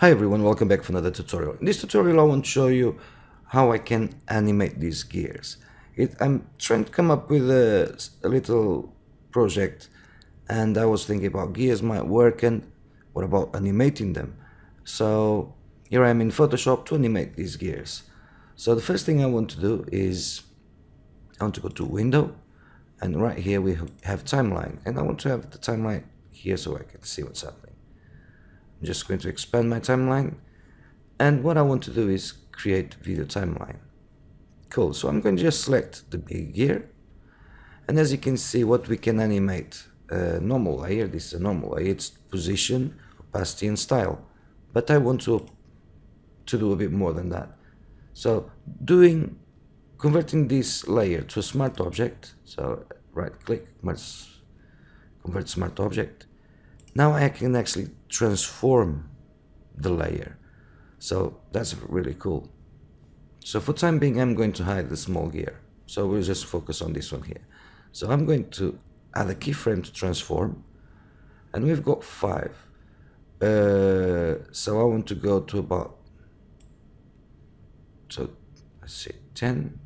Hi everyone, welcome back for another tutorial. In this tutorial I want to show you how I can animate these gears. It, I'm trying to come up with a, a, little project and I was thinking about gears might work and what about animating them. So here I am in Photoshop to animate these gears. So the first thing I want to do is I want to go to window and right here we have timeline and I want to have the timeline here so I can see what's happening. I'm just going to expand my timeline. And what I want to do is create video timeline. Cool, so I'm going to just select the big gear. And as you can see, what we can animate, a normal layer, this is a normal layer, it's position, opacity and style. But I want to, to do a bit more than that. So doing, converting this layer to a smart object, so right click, convert smart object, now I can actually transform the layer. So that's really cool. So for time being, I'm going to hide the small gear. So we'll just focus on this one here. So I'm going to add a keyframe to transform. And we've got five. Uh, so I want to go to about, so let's see, 10.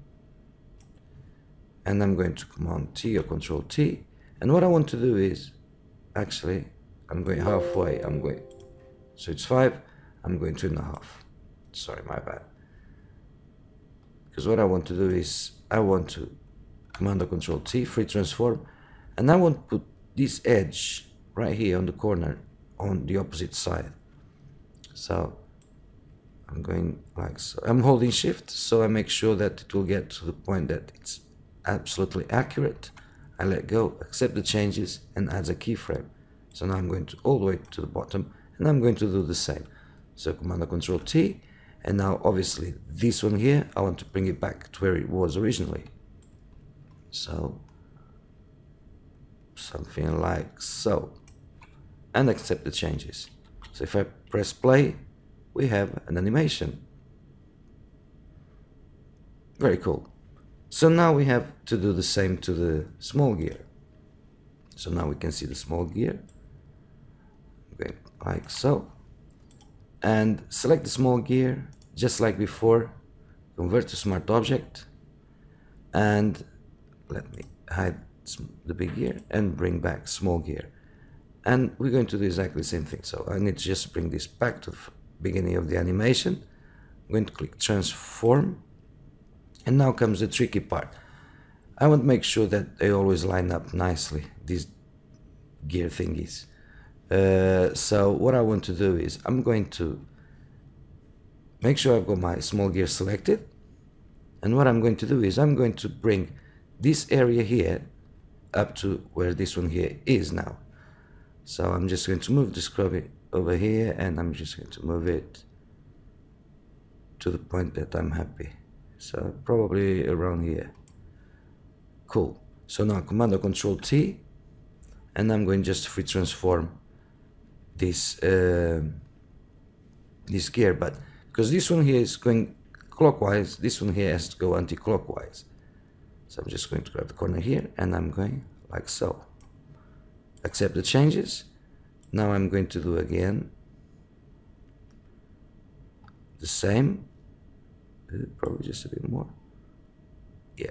And I'm going to Command T or Control T. And what I want to do is actually I'm going halfway. I'm going, so it's five. I'm going two and a half. Sorry, my bad. Because what I want to do is I want to Command or Control T, free transform, and I want to put this edge right here on the corner on the opposite side. So I'm going like so. I'm holding shift so I make sure that it will get to the point that it's absolutely accurate. I let go, accept the changes and adds a keyframe. So now I'm going to all the way to the bottom and I'm going to do the same. So Command Control T and now obviously this one here I want to bring it back to where it was originally. So something like so and accept the changes. So if I press play we have an animation. Very cool. So now we have to do the same to the small gear. So now we can see the small gear like so. And select the small gear just like before. Convert to smart object. And let me hide the big gear and bring back small gear. And we're going to do exactly the same thing. So I need to just bring this back to the beginning of the animation. I'm going to click transform. And now comes the tricky part. I want to make sure that they always line up nicely these gear thingies uh, so what I want to do is I'm going to make sure I've got my small gear selected. And what I'm going to do is I'm going to bring this area here up to where this one here is now. So I'm just going to move the scrub over here and I'm just going to move it to the point that I'm happy. So probably around here. Cool. So now command or control T and I'm going just free transform this uh, this gear but because this one here is going clockwise this one here has to go anti-clockwise. So I'm just going to grab the corner here and I'm going like so. Accept the changes. Now I'm going to do again the same. Probably just a bit more. Yeah.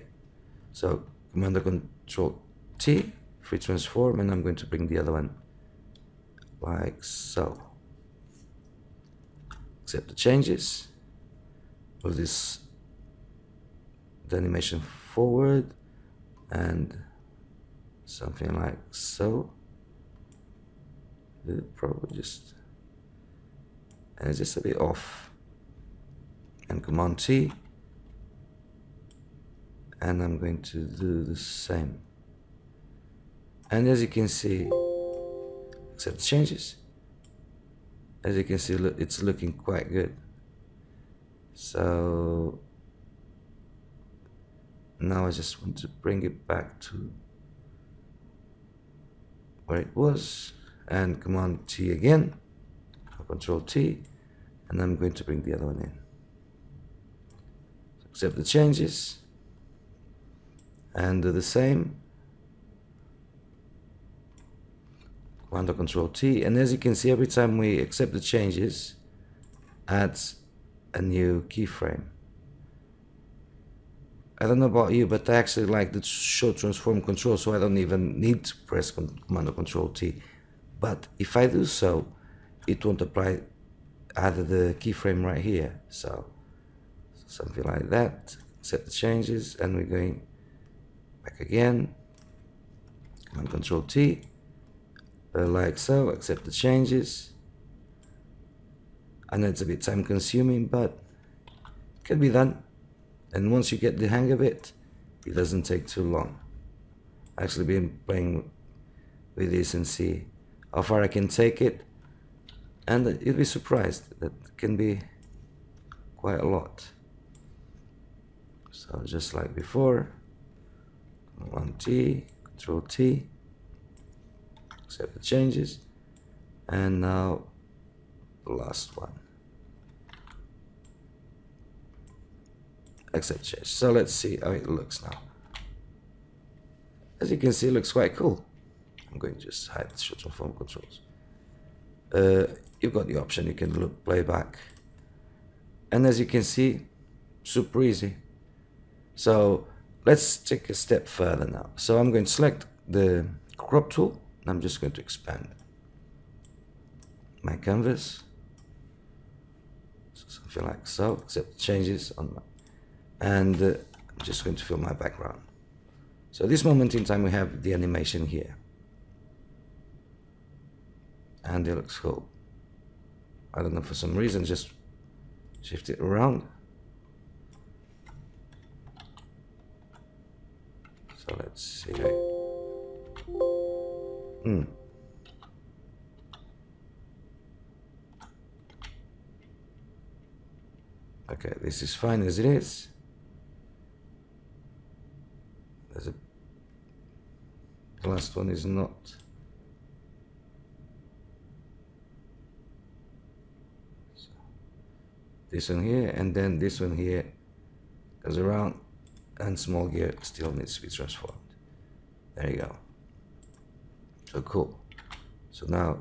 So command control T free transform and I'm going to bring the other one like so. Accept the changes. Move this the animation forward and something like so. It Probably just and it's just a bit off. And Command T and I'm going to do the same. And as you can see accept changes. As you can see it's looking quite good. So now I just want to bring it back to where it was. And command T again. Control T. And I'm going to bring the other one in. Accept the changes. And do the same Command Control T and as you can see every time we accept the changes adds a new keyframe. I don't know about you, but I actually like the show transform control, so I don't even need to press Command or Control T. But if I do so, it won't apply either the keyframe right here. So something like that. Set the changes, and we're going back again. Command Control T, like so. Accept the changes. I know it's a bit time consuming, but it can be done. And once you get the hang of it it doesn't take too long. Actually been playing with this and see how far I can take it. And you'll be surprised. That can be quite a lot. So just like before one T control T accept the changes and now the last one accept change. So let's see how it looks now. As you can see, it looks quite cool. I'm going to just hide the show transform controls. Uh, you've got the option, you can loop playback. And as you can see, super easy. So let's take a step further now. So I'm going to select the crop tool I'm just going to expand my canvas. So something like so, accept changes on my and uh, I'm just going to fill my background. So this moment in time we have the animation here. And it looks cool. I don't know for some reason just shift it around. So let's see. Hmm. Okay, this is fine as it is. There's a the last one is not so this one here and then this one here goes around and small gear still needs to be transformed there you go so cool so now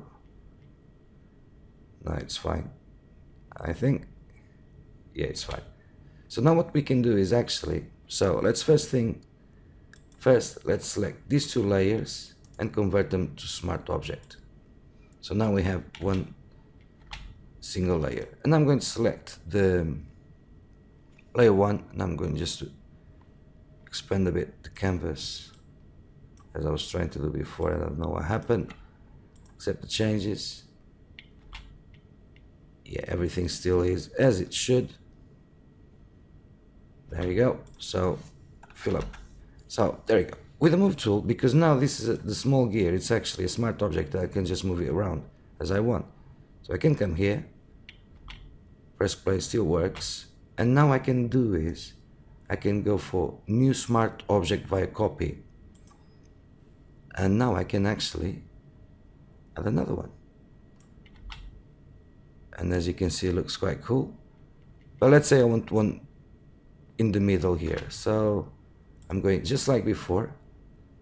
now it's fine I think yeah it's fine so now what we can do is actually so let's first thing First, let's select these two layers and convert them to smart object. So now we have one single layer. And I'm going to select the layer one and I'm going just to expand a bit the canvas as I was trying to do before. I don't know what happened. Accept the changes. Yeah, everything still is as it should. There you go. So fill up so there you go. With the move tool, because now this is a, the small gear, it's actually a smart object that I can just move it around as I want. So I can come here, press play still works, and now I can do is, I can go for new smart object via copy. And now I can actually add another one. And as you can see, it looks quite cool. But let's say I want one in the middle here. So I'm going just like before,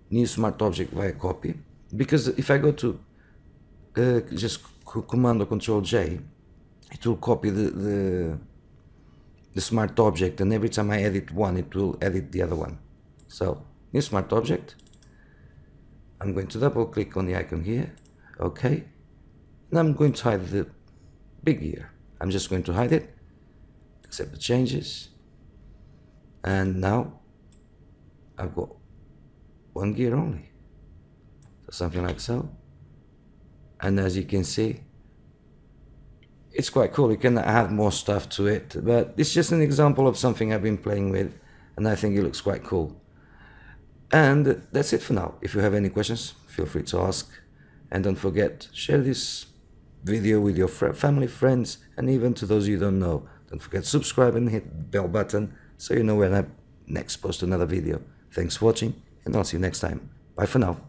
new smart object via copy. Because if I go to uh, just command or control J, it will copy the, the, the smart object and every time I edit one, it will edit the other one. So new smart object, I'm going to double click on the icon here, okay. And I'm going to hide the big gear. I'm just going to hide it, accept the changes, and now I've got one gear only. So something like so. And as you can see, it's quite cool. You can add more stuff to it, but it's just an example of something I've been playing with, and I think it looks quite cool. And that's it for now. If you have any questions, feel free to ask. And don't forget, share this video with your family, friends, and even to those you don't know. Don't forget subscribe and hit the bell button so you know when I next post another video. Thanks for watching, and I'll see you next time. Bye for now.